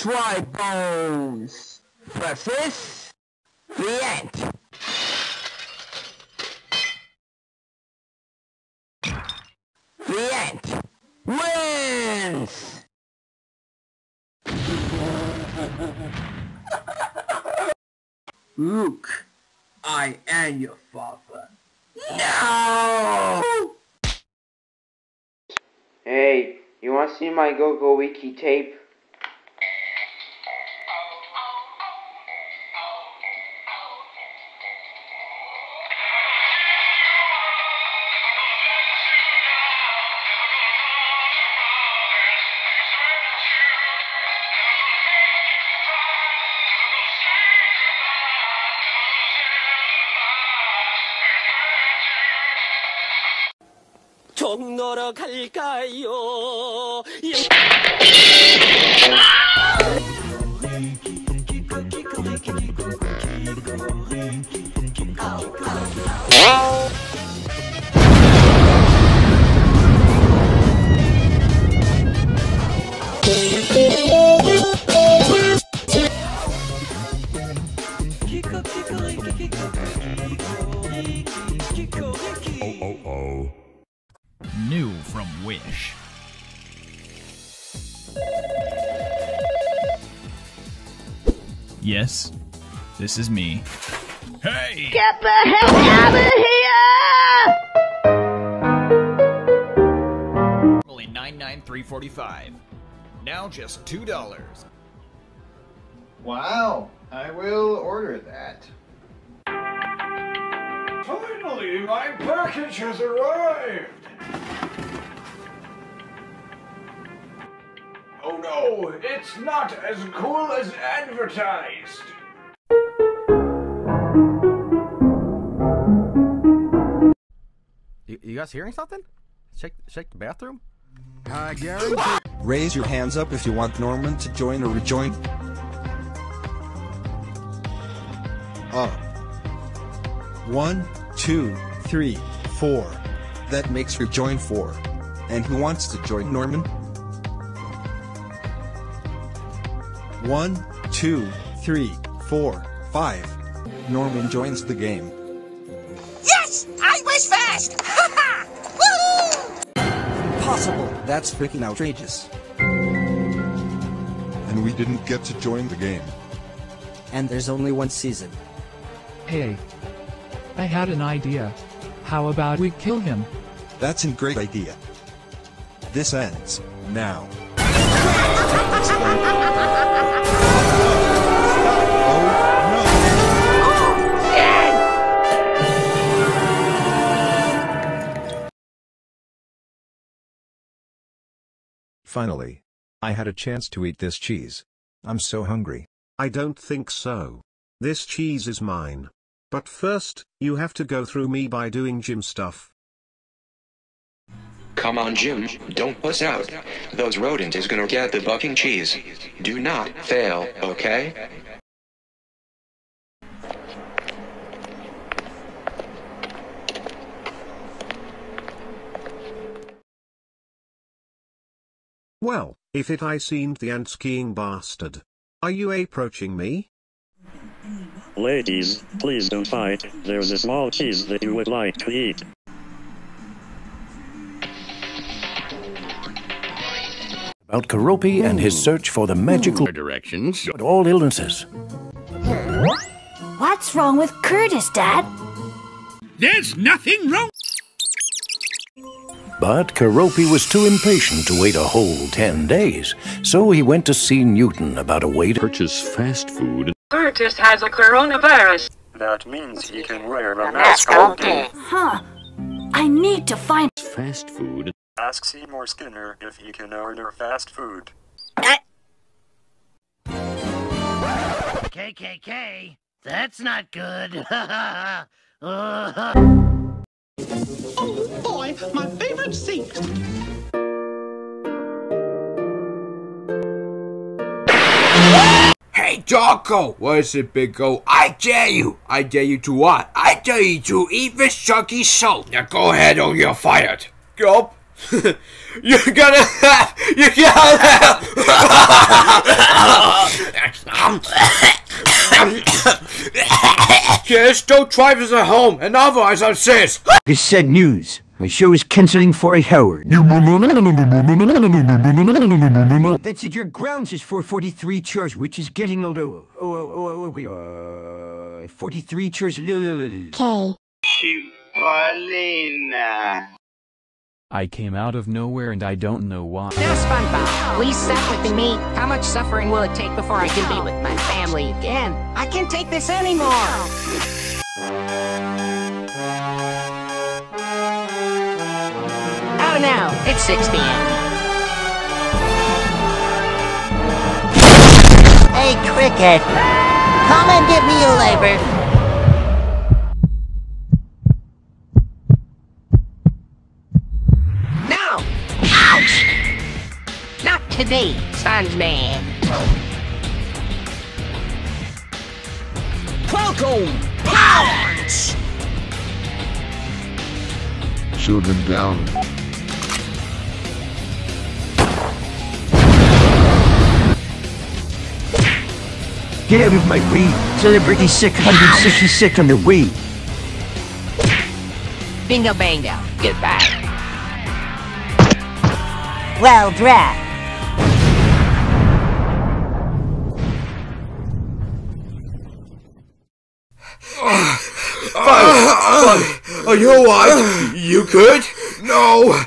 dry bones. Preface, the end. The end. Wins! Luke, I am your father. No! Hey, you wanna see my Go-Go Wiki tape? 들어갈까요? Kiko, Kiko, Kiko, Kiko, Kiko, Kiko, Kiko, Kiko. New from Wish. Yes, this is me. Hey! Get the hell out of here! Only nine nine three forty five. Now just two dollars. Wow, I will order that. Finally, my package has arrived! Oh no, it's not as cool as advertised! You, you guys hearing something? Shake, shake the bathroom. I guarantee. Raise your hands up if you want Norman to join or rejoin. Up. One, two, three, four. That makes rejoin four. And who wants to join Norman? One, two, three, four, five. Norman joins the game. Yes! I was fast! Ha ha! Woohoo! Impossible! That's freaking outrageous. And we didn't get to join the game. And there's only one season. Hey. I had an idea. How about we kill him? That's a great idea. This ends now. Finally. I had a chance to eat this cheese. I'm so hungry. I don't think so. This cheese is mine. But first, you have to go through me by doing gym stuff. Come on, Jim, don't puss out. Those rodent is gonna get the bucking cheese. Do not fail, okay? Well, if it I seemed the ant skiing bastard. Are you approaching me? Ladies, please don't fight. There's a small cheese that you would like to eat. About Karopi and his hmm. search for the magical directions of all illnesses. What's wrong with Curtis, Dad? There's nothing wrong. But Karopi was too impatient to wait a whole ten days, so he went to see Newton about a way to purchase fast food. Curtis has a coronavirus. That means he can wear a mask all day. Huh. I need to find. Fast food. Ask Seymour Skinner if he can order fast food. KKK? That's not good. Oh boy, my favorite seat. Jocko! What is it, Big O? I dare you! I dare you to what? I dare you to eat this chunky salt! Now go ahead or you're fired! Yup, You're gonna have. You gotta have. Kids, don't try this at home, and otherwise I'll say it. It's sad news. My show is cancelling for a Howard. That's it. Your grounds is 443 chairs, which is getting old. Oh, oh, oh, oh, oh, uh, 43 chairs. K. Paulina. I came out of nowhere and I don't know why. Now, SpongeBob, please stop with me. How much suffering will it take before I can be with my family again? I can't take this anymore. 6 p.m. Hey, Cricket. Come and give me a labor. No! Ouch! Not today, SpongeMan. Welcome! Pounce! Shoot him down. Get out of my way. Celebrity 666 on the way. Bingo bango. Goodbye. Well, drat. Buddy, oh, you alright? You good? No.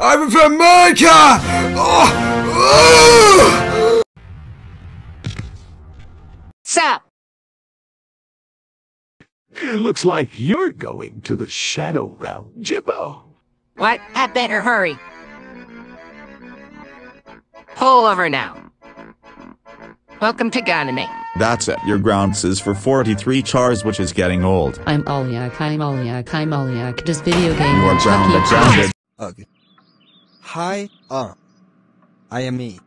I'm from America. Oh, oh. Sup? It looks like you're going to the Shadow Realm, Jimbo. What? I better hurry. Pull over now. Welcome to Ganymede. That's it. Your grounds is for 43 chars, which is getting old. I'm Olyak, I'm Olyak, I'm Olyak. This video game You are grounded, Chucky grounded. Ugh. Hi, uh. I am me.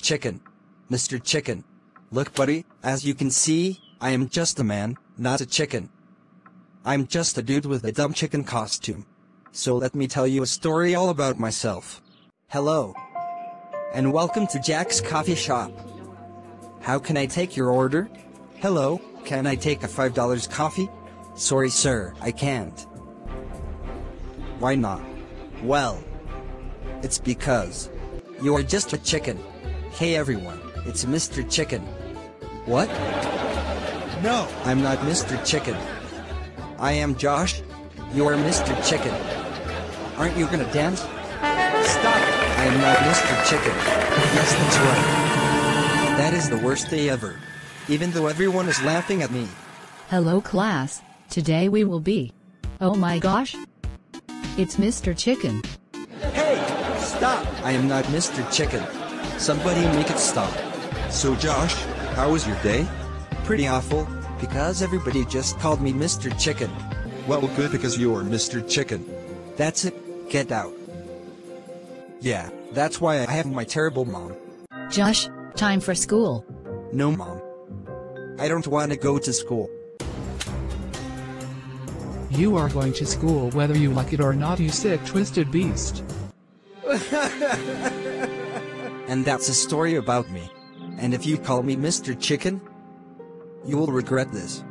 Chicken. Mr. Chicken. Look, buddy, as you can see, I am just a man, not a chicken. I'm just a dude with a dumb chicken costume. So let me tell you a story all about myself. Hello. And welcome to Jack's Coffee Shop. How can I take your order? Hello, can I take a $5 coffee? Sorry sir, I can't. Why not? Well, it's because you are just a chicken. Hey everyone, it's Mr. Chicken. What? No, I'm not Mr. Chicken. I am Josh. You are Mr. Chicken. Aren't you gonna dance? Stop it! I am not Mr. Chicken. Yes, that's right. That is the worst day ever. Even though everyone is laughing at me. Hello class, today we will be. Oh my gosh. It's Mr. Chicken. Hey! Stop! I am not Mr. Chicken. Somebody make it stop. So Josh, how was your day? Pretty awful, because everybody just called me Mr. Chicken. Well, good because you are Mr. Chicken. That's it, get out. Yeah, that's why I have my terrible mom. Josh, time for school. No, mom. I don't want to go to school. You are going to school whether you like it or not, you sick, twisted beast. and that's a story about me. And if you call me Mr. Chicken, you will regret this.